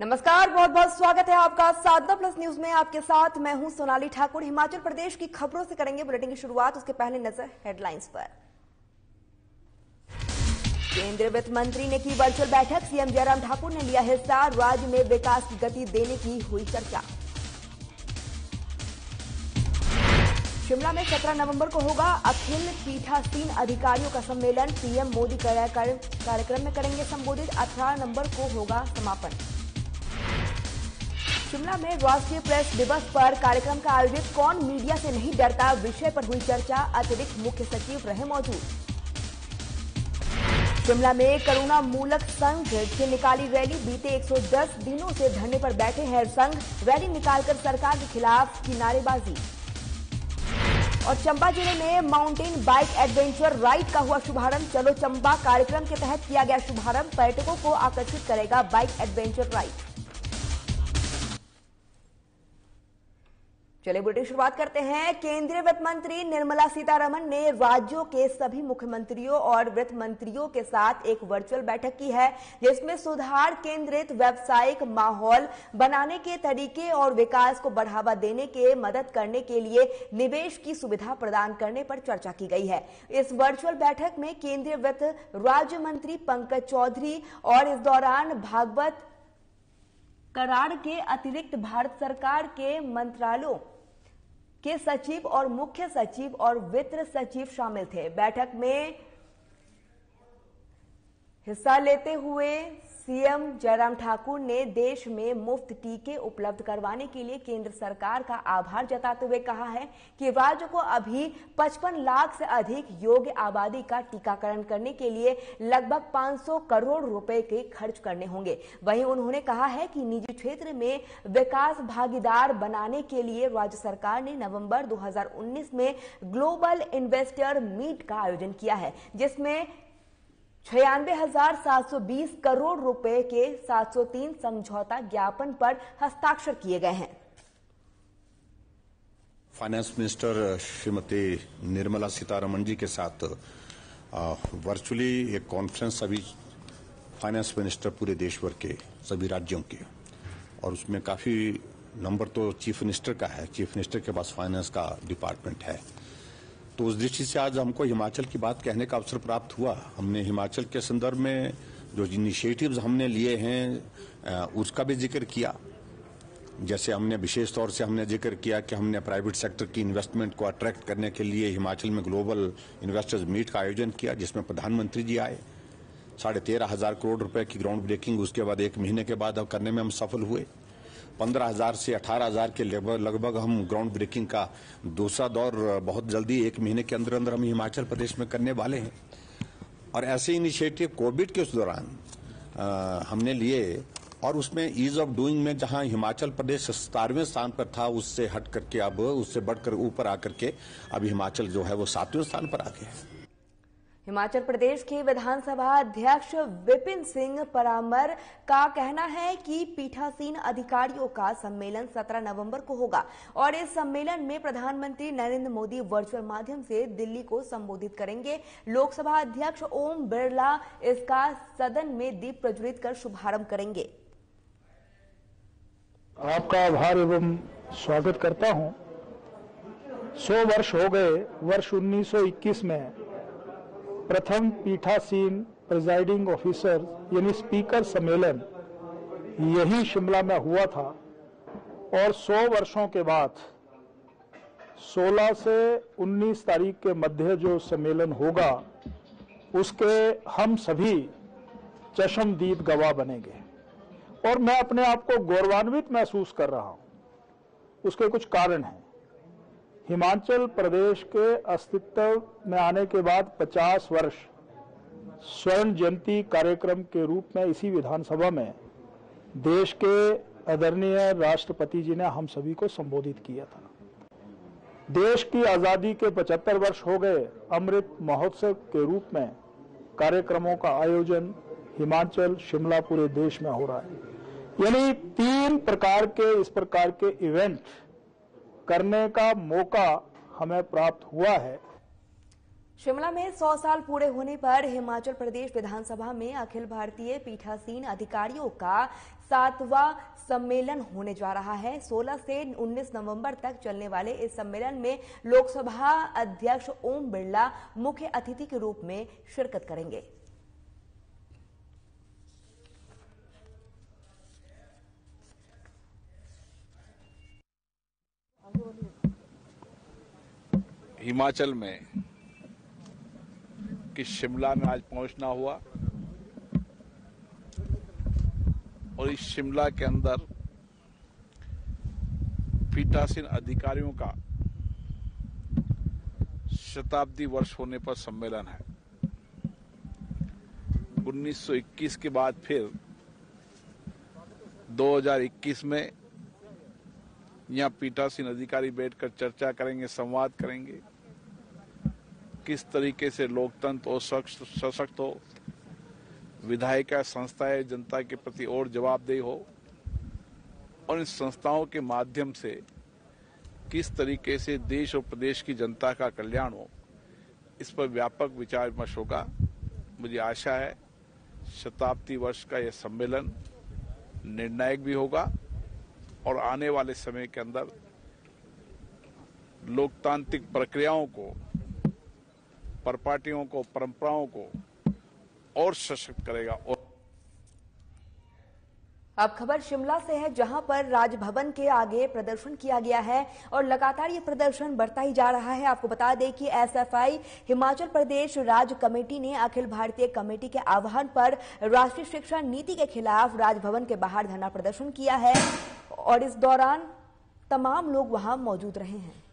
नमस्कार बहुत बहुत स्वागत है आपका साधना प्लस न्यूज़ में आपके साथ। मैं हूँ सोनाली ठाकुर। हिमाचल प्रदेश की खबरों से करेंगे बुलेटिन की शुरुआत। उसके पहले नज़र हेडलाइंस पर। केंद्रीय वित्त मंत्री ने की वर्चुअल बैठक। सीएम जयराम ठाकुर ने लिया हिस्सा। राज्य में विकास की गति देने की हुई चर्चा। शिमला में 17 नवंबर को होगा अखिल पीठासीन अधिकारियों का सम्मेलन। पीएम मोदी कार्यक्रम में करेंगे संबोधित। 18 नवंबर को होगा समापन। शिमला में राष्ट्रीय प्रेस दिवस पर कार्यक्रम का आयोजित कौन मीडिया से नहीं डरता? विषय पर हुई चर्चा, अतिरिक्त मुख्य सचिव रहे मौजूद। शिमला में करुणा मूलक संघ की निकाली रैली बीते 110 दिनों से धरने पर बैठे हैं संघ। रैली निकालकर सरकार के खिलाफ की नारेबाजी। और चंबा ज़िले में माउंटेन बाइक एडवेंचर राइड का हुआ शुभारंभ। चलो चंबा कार्यक्रम के तहत किया गया शुभारंभ। पर्यटकों को आकर्षित करेगा बाइक एडवेंचर राइड। चलिए बुलेटिन शुरुआत करते हैं। केंद्रीय वित्त मंत्री निर्मला सीतारमन ने राज्यों के सभी मुख्यमंत्रियों और वित्त मंत्रियों के साथ एक वर्चुअल बैठक की है, जिसमें सुधार केंद्रित व्यवसायिक माहौल बनाने के तरीके और विकास को बढ़ावा देने के, मदद करने के लिए निवेश की सुविधा प्रदान करने पर चर्चा की गई है। इस वर्चुअल बैठक में केंद्रीय वित्त राज्य मंत्री पंकज चौधरी और इस दौरान भागवत कराड़ के अतिरिक्त भारत सरकार के मंत्रालयों के सचिव और मुख्य सचिव और वित्त सचिव शामिल थे। बैठक में हिस्सा लेते हुए सीएम जयराम ठाकुर ने देश में मुफ़्त टीके उपलब्ध करवाने के लिए केंद्र सरकार का आभार जताते हुए कहा है कि राज्य को अभी 55 लाख से अधिक योग्य आबादी का टीकाकरण करने के लिए लगभग 500 करोड़ रुपए के खर्च करने होंगे। वहीं उन्होंने कहा है कि निजी क्षेत्र में विकास भागीदार बनाने के लिए राज्य सरकार ने नवंबर 2019 में ग्लोबल इन्वेस्टर मीट का आयोजन किया है, जिसमें छियानवे हज़ार सात सौ बीस करोड़ रुपए के 703 समझौता ज्ञापन पर हस्ताक्षर किए गए हैं। फाइनेंस मिनिस्टर श्रीमती निर्मला सीतारमन जी के साथ वर्चुअली एक कॉन्फ्रेंस अभी फाइनेंस मिनिस्टर पूरे देश भर के, सभी राज्यों के। और उसमें काफ़ी नंबर तो चीफ मिनिस्टर का है। चीफ मिनिस्टर के पास फाइनेंस का डिपार्टमेंट है। तो उस दृष्टि से आज हमको हिमाचल की बात कहने का अवसर प्राप्त हुआ। हमने हिमाचल के संदर्भ में जो इनिशिएटिव्स हमने लिए हैं उसका भी ज़िक्र किया। जैसे हमने विशेष तौर से हमने ज़िक्र किया कि हमने प्राइवेट सेक्टर की इन्वेस्टमेंट को अट्रैक्ट करने के लिए हिमाचल में ग्लोबल इन्वेस्टर्स मीट का आयोजन किया, जिसमें प्रधानमंत्री जी आए। साढ़े तेरह हज़ार करोड़ रुपए की ग्राउंड ब्रेकिंग उसके बाद एक महीने के बाद करने में हम सफल हुए। पंद्रह हज़ार से अठारह हज़ार के लगभग हम ग्राउंड ब्रेकिंग का दूसरा दौर बहुत जल्दी एक महीने के अंदर अंदर हम हिमाचल प्रदेश में करने वाले हैं। और ऐसे इनिशिएटिव कोविड के उस दौरान हमने लिए और उसमें ईज ऑफ़ डूइंग में जहाँ हिमाचल प्रदेश सतारवें स्थान पर था, उससे हट करके अब, उससे बढ़कर ऊपर आकर के अब हिमाचल जो है वो सातवें स्थान पर आ गया है। हिमाचल प्रदेश के विधानसभा अध्यक्ष विपिन सिंह परामर का कहना है कि पीठासीन अधिकारियों का सम्मेलन 17 नवंबर को होगा और इस सम्मेलन में प्रधानमंत्री नरेंद्र मोदी वर्चुअल माध्यम से दिल्ली को संबोधित करेंगे। लोकसभा अध्यक्ष ओम बिरला इसका सदन में दीप प्रज्वलित कर शुभारंभ करेंगे। आपका आभार एवं स्वागत करता हूँ। सौ वर्ष हो गए वर्ष 1921 में प्रथम पीठासीन प्रिजाइडिंग ऑफिसर, यानी स्पीकर सम्मेलन, यही शिमला में हुआ था। और 100 वर्षों के बाद 16 से 19 तारीख के मध्य जो सम्मेलन होगा, उसके हम सभी चशमदीद गवाह बनेंगे। और मैं अपने आप को गौरवान्वित महसूस कर रहा हूँ। उसके कुछ कारण हैं। हिमाचल प्रदेश के अस्तित्व में आने के बाद 50 वर्ष स्वर्ण जयंती कार्यक्रम के रूप में इसी विधानसभा में देश के आदरणीय राष्ट्रपति जी ने हम सभी को संबोधित किया था। देश की आज़ादी के 75 वर्ष हो गए, अमृत महोत्सव के रूप में कार्यक्रमों का आयोजन हिमाचल शिमला पूरे देश में हो रहा है। यानी तीन प्रकार के, इस प्रकार के इवेंट करने का मौका हमें प्राप्त हुआ है। शिमला में 100 साल पूरे होने पर हिमाचल प्रदेश विधानसभा में अखिल भारतीय पीठासीन अधिकारियों का सातवां सम्मेलन होने जा रहा है। 16 से 19 नवंबर तक चलने वाले इस सम्मेलन में लोकसभा अध्यक्ष ओम बिरला मुख्य अतिथि के रूप में शिरकत करेंगे। हिमाचल में कि शिमला में आज पहुँचना हुआ और इस शिमला के अंदर पीठासीन अधिकारियों का शताब्दी वर्ष होने पर सम्मेलन है। 1921 के बाद फिर 2021 में यहाँ पीठासीन अधिकारी बैठकर चर्चा करेंगे, संवाद करेंगे। किस तरीके से लोकतंत्र और सशक्त हो? विधायिका संस्थाएँ जनता के प्रति और जवाबदेही हो? और इन संस्थाओं के माध्यम से किस तरीके से देश और प्रदेश की जनता का कल्याण हो? इस पर व्यापक विचार विमर्श होगा। मुझे आशा है शताब्दी वर्ष का यह सम्मेलन निर्णायक भी होगा और आने वाले समय के अंदर लोकतांत्रिक प्रक्रियाओं को परपाटियों को, परंपराओं को और सशक्त करेगा और अब खबर शिमला से है, जहाँ पर राजभवन के आगे प्रदर्शन किया गया है और लगातार ये प्रदर्शन बढ़ता ही जा रहा है। आपको बता दें कि एसएफआई, हिमाचल प्रदेश राज्य कमेटी ने अखिल भारतीय कमेटी के आह्वान पर राष्ट्रीय शिक्षा नीति के खिलाफ राजभवन के बाहर धरना प्रदर्शन किया है और इस दौरान तमाम लोग वहाँ मौजूद रहे हैं।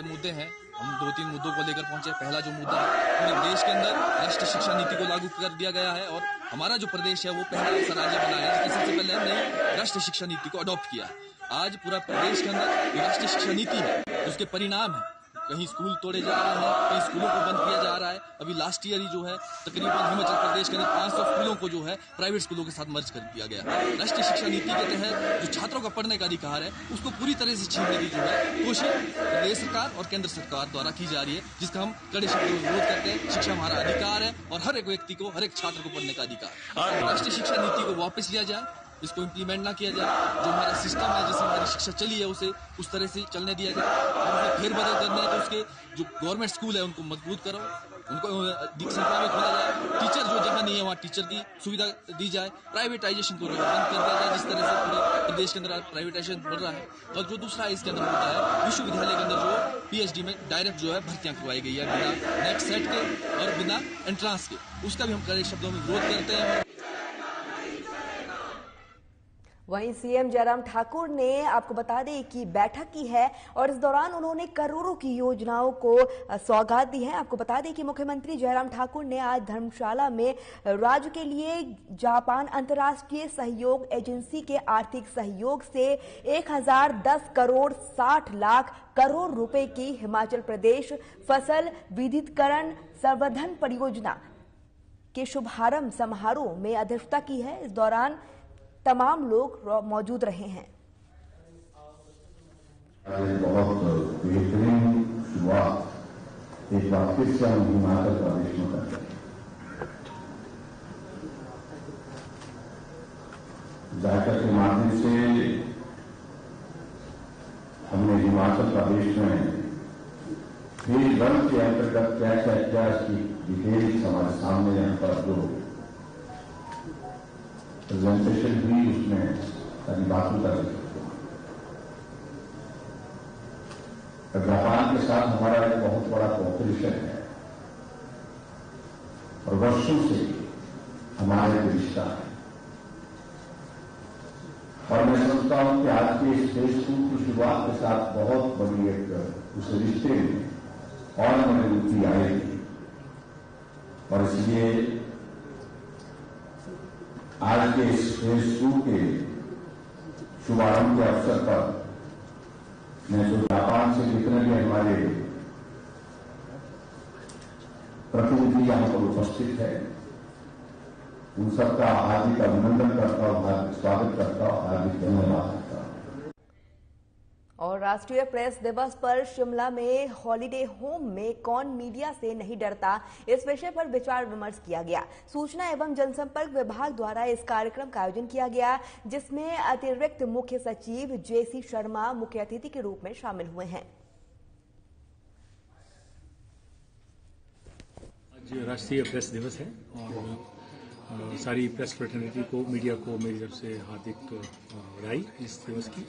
सारे मुद्दे हैं। हम दो तीन मुद्दों को लेकर पहुँचे। पहला जो मुद्दा, पूरे देश के अंदर राष्ट्रीय शिक्षा नीति को लागू कर दिया गया है और हमारा जो प्रदेश है, वो पहला ऐसा राज्य बना है जिसने सबसे पहले हमने राष्ट्रीय शिक्षा नीति को अडॉप्ट किया आज पूरा प्रदेश के अंदर राष्ट्रीय शिक्षा नीति है उसके परिणाम है। कहीं स्कूल तोड़े जा रहे हैं कहीं स्कूलों को बंद किया जा रहा है। अभी लास्ट ईयर ही जो है तकरीबन हिमाचल प्रदेश के अंदर पाँच सौ स्कूलों को जो है प्राइवेट स्कूलों के साथ मर्ज कर दिया गया राष्ट्रीय शिक्षा नीति के तहत जो छात्रों का पढ़ने का अधिकार है उसको पूरी तरह से छीनने की जो है कोशिश प्रदेश सरकार और केंद्र सरकार द्वारा की जा रही है जिसका हम कड़े शब्दों में विरोध करते हैं। शिक्षा हमारा अधिकार है और हर एक व्यक्ति को हर एक छात्र को पढ़ने का अधिकार राष्ट्रीय शिक्षा नीति को वापस लिया जाए इसको इम्प्लीमेंट ना किया जाए, जो हमारा सिस्टम है जैसे हमारी शिक्षा चली है, उसे उस तरह से चलने दिया जाए। और उसे फेरबदल करना है तो उसके जो गवर्नमेंट स्कूल है, उनको मज़बूत करो, उनको संख्या में खोला जाए। टीचर जो जहाँ नहीं है, वहाँ टीचर की सुविधा दी जाए। प्राइवेटाइजेशन को बंद कर दिया जाए, जिस तरह से पूरे प्रदेश के अंदर प्राइवेटाइजेशन बढ़ रहा है। और जो दूसरा इसके अंदर होता है, विश्वविद्यालय के अंदर जो पीएचडी में डायरेक्ट जो है भर्तियाँ करवाई गई है, बिना नेट सेट के और बिना एंट्रांस के। उसका भी हम कड़े शब्दों में विरोध करते हैं। वहीं सीएम जयराम ठाकुर ने आपको बता दें कि बैठक की है और इस दौरान उन्होंने करोड़ों की योजनाओं को सौगात दी है। आपको बता दें कि मुख्यमंत्री जयराम ठाकुर ने आज धर्मशाला में राज्य के लिए जापान अंतर्राष्ट्रीय सहयोग एजेंसी के आर्थिक सहयोग से 1010 करोड़ 60 लाख करोड़ रुपए की हिमाचल प्रदेश फ़सल विधितकरण संवर्धन परियोजना के शुभारंभ समारोह में अध्यक्षता की है। इस दौरान तमाम लोग मौजूद रहे हैं। बहुत बेहतरीन शुरुआत। एक बार फिर से हम हिमाचल प्रदेश में कर रहे जाकर के माध्यम से हमने हिमाचल प्रदेश में फ़ेज़ वन के अंतर्गत क्या क्या क्या इसकी डिटेल्स हमारे सामने यहाँ पर जो प्रेजेंटेशन भी उसमें सारी बातों का ज़िक्र जापान के साथ हमारा एक बहुत बड़ा कॉपरेशन है। और वर्षों से हमारा एक रिश्ता है। और मैं समझता हूँ कि आज के इस देश की शुरुआत के साथ बहुत बड़ी एक, उस रिश्ते में और मजबूती आएगी। और इसलिए आज के इस फ़ेज़ टू के शुभारंभ के अवसर पर मैं जो जापान से जितने भी हमारे प्रतिनिधि यहाँ पर उपस्थित है, उन सबका हार्दिक अभिनंदन करता हूँ, हार्दिक स्वागत करता हूँ, हार्दिक धन्यवाद। राष्ट्रीय प्रेस दिवस पर शिमला में हॉलिडे होम में कौन मीडिया से नहीं डरता? इस विषय पर विचार विमर्श किया गया। सूचना एवं जनसंपर्क विभाग द्वारा इस कार्यक्रम का आयोजन किया गया, जिसमें अतिरिक्त मुख्य सचिव जेसी शर्मा मुख्य अतिथि के रूप में शामिल हुए हैं। आज राष्ट्रीय प्रेस दिवस है और सारी प्रेस फ्रेटर्निटी को मीडिया को मेरी तरफ़ से हार्दिक बधाई इस दिवस की।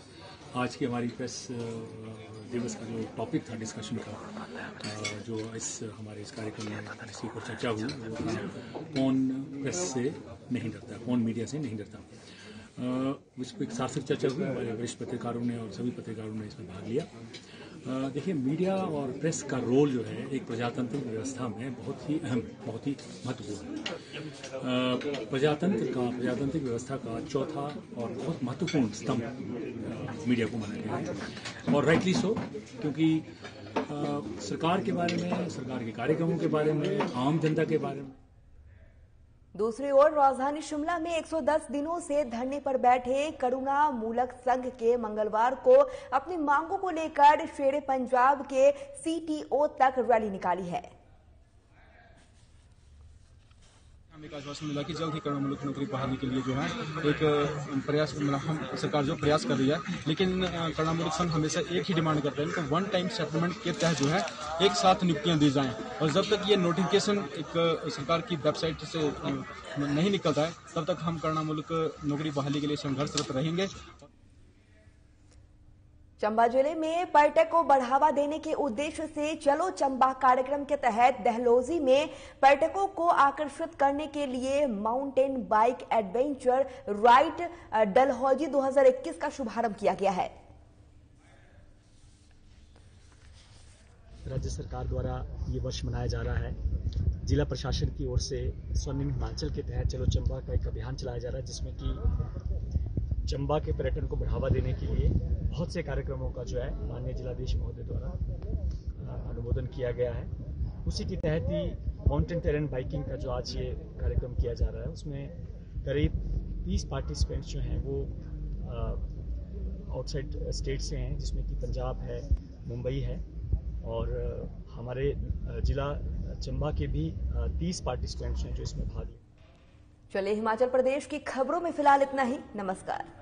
आज की हमारी प्रेस दिवस का जो टॉपिक था डिस्कशन का जो इस, हमारे इस कार्यक्रम में इसी पर चर्चा हुई, वो था कौन प्रेस से नहीं डरता कौन मीडिया से नहीं डरता। इस पर एक सार्थक चर्चा हुई, हमारे वरिष्ठ पत्रकारों ने और सभी पत्रकारों ने इसमें भाग लिया। देखिए, मीडिया और प्रेस का रोल जो है एक प्रजातांत्रिक व्यवस्था में बहुत ही अहम, बहुत ही महत्वपूर्ण है। प्रजातंत्र का, प्रजातांत्रिक व्यवस्था का चौथा और बहुत महत्वपूर्ण स्तंभ मीडिया को माना गया है। और राइटली सो क्योंकि सरकार के बारे में, सरकार के कार्यक्रमों के बारे में, आम जनता के बारे में दूसरी ओर राजधानी शिमला में 110 दिनों से धरने पर बैठे करुणा मूलक संघ के मंगलवार को अपनी मांगों को लेकर शेर पंजाब के सीटीओ तक रैली निकाली है। हमें एक आश्वासन मिला कि जल्द ही करोड़ मुल्क नौकरी बहाली के लिए जो है एक प्रयास हम सरकार जो प्रयास कर रही है, लेकिन करुणा मुल्क संघ हमेशा एक ही डिमांड करते हैं वन टाइम सेटलमेंट के तहत जो है एक साथ नियुक्तियाँ दी जाएँ। और जब तक ये नोटिफिकेशन एक सरकार की वेबसाइट से नहीं निकलता है, तब तक हम करुणा मुल्क नौकरी बहाली के लिए संघर्षरत रहेंगे। चंबा ज़िले में पर्यटक को बढ़ावा देने के उद्देश्य से चलो चंबा कार्यक्रम के तहत दहलोजी में पर्यटकों को आकर्षित करने के लिए mountain bike adventure ride uh, Dalhousie 2021 का शुभारंभ किया गया है। राज्य सरकार द्वारा ये वर्ष मनाया जा रहा है। जिला प्रशासन की ओर से स्वर्णिम हिमाचल के तहत चलो चंबा का एक अभियान चलाया जा रहा है जिसमें कि चंबा के पर्यटन को बढ़ावा देने के लिए बहुत से कार्यक्रमों का जो है माननीय जिलाधीश महोदय द्वारा अनुमोदन किया गया है। उसी के तहत ही माउंटेन टेरेन बाइकिंग का जो आज ये कार्यक्रम किया जा रहा है, उसमें करीब 30 पार्टिसिपेंट्स जो हैं वो आउटसाइड स्टेट से हैं, जिसमें कि पंजाब है, मुंबई है और हमारे जिला चंबा के भी तीस पार्टिसिपेंट्स हैं जो इसमें भाग लें। चलिए हिमाचल प्रदेश की खबरों में फ़िलहाल इतना ही। नमस्कार।